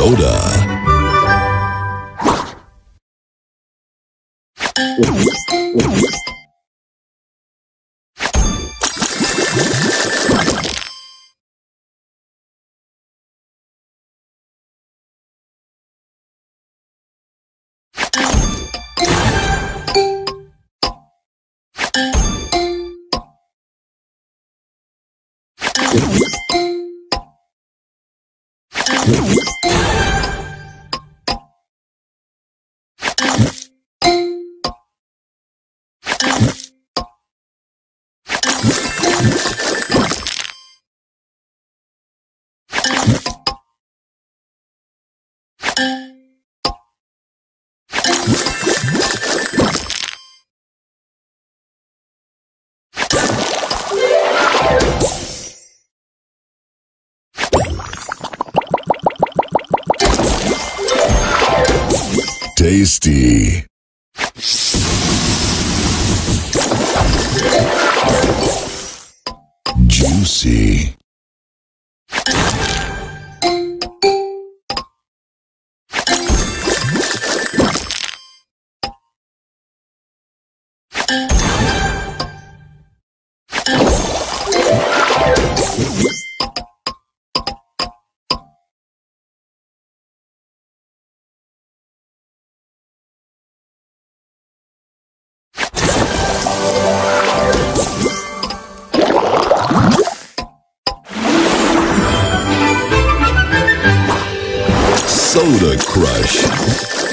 soda. you Tasty. Juicy. Soda Crush.